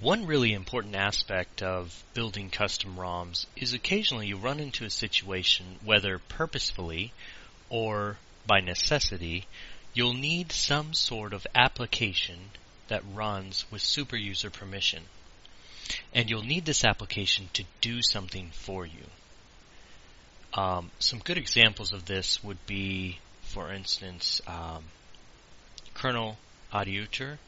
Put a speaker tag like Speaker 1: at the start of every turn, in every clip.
Speaker 1: One really important aspect of building custom ROMs is occasionally you run into a situation, whether purposefully or by necessity, you'll need some sort of application that runs with super user permission. And you'll need this application to do something for you. Um, some good examples of this would be, for instance, um, Kernel Adiutor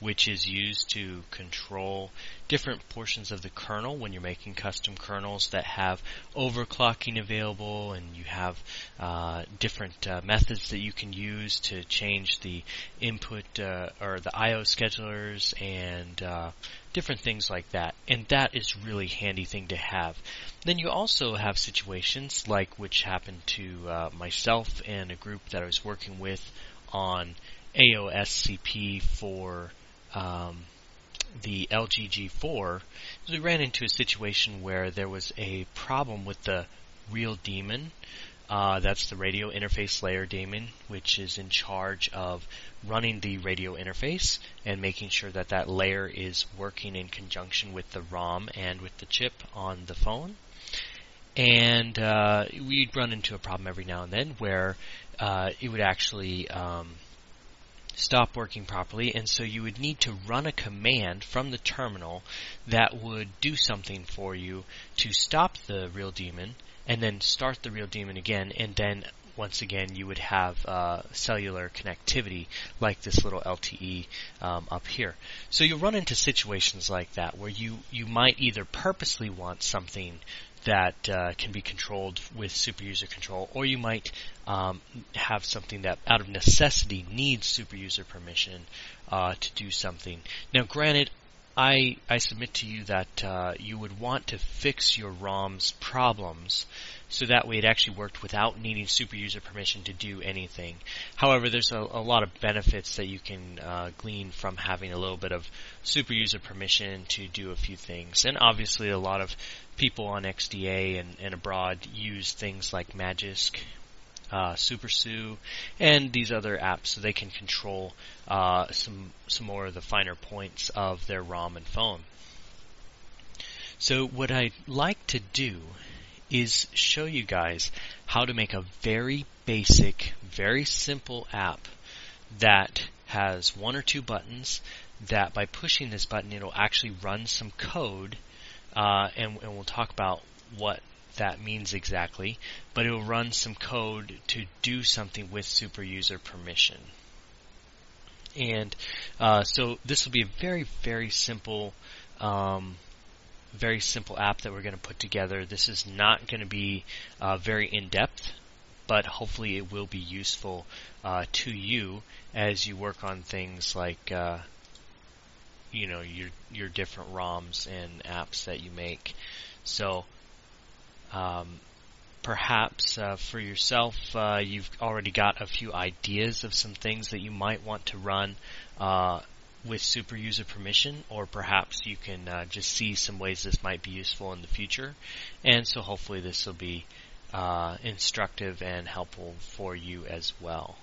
Speaker 1: which is used to control different portions of the kernel when you're making custom kernels that have overclocking available and you have uh, different uh, methods that you can use to change the input uh, or the IO schedulers and uh, different things like that. And that is really handy thing to have. Then you also have situations like which happened to uh, myself and a group that I was working with on AOSCP for um, the LGG4, we ran into a situation where there was a problem with the RIL daemon. Uh, that's the radio interface layer daemon, which is in charge of running the radio interface and making sure that that layer is working in conjunction with the ROM and with the chip on the phone. And uh, we'd run into a problem every now and then where uh, it would actually um, stop working properly, and so you would need to run a command from the terminal that would do something for you to stop the RIL daemon, and then start the RIL daemon again, and then once again you would have uh, cellular connectivity like this little LTE um, up here. So you'll run into situations like that where you, you might either purposely want something that uh, can be controlled with super user control, or you might um, have something that out of necessity needs super user permission uh, to do something. Now, granted, I, I submit to you that uh, you would want to fix your ROM's problems so that way it actually worked without needing super user permission to do anything. However, there's a, a lot of benefits that you can uh, glean from having a little bit of super user permission to do a few things. And obviously, a lot of people on XDA and, and abroad use things like Magisk, uh, SuperSU, and these other apps so they can control uh, some some more of the finer points of their ROM and phone. So what I'd like to do is show you guys how to make a very basic, very simple app that has one or two buttons that by pushing this button it'll actually run some code uh, and, and we'll talk about what that means exactly, but it will run some code to do something with super user permission. And uh, so this will be a very, very simple, um, very simple app that we're going to put together. This is not going to be uh, very in depth, but hopefully it will be useful uh, to you as you work on things like uh, you know your your different ROMs and apps that you make. So um, perhaps uh, for yourself, uh, you've already got a few ideas of some things that you might want to run uh, with super user permission, or perhaps you can uh, just see some ways this might be useful in the future. And so hopefully this will be uh, instructive and helpful for you as well.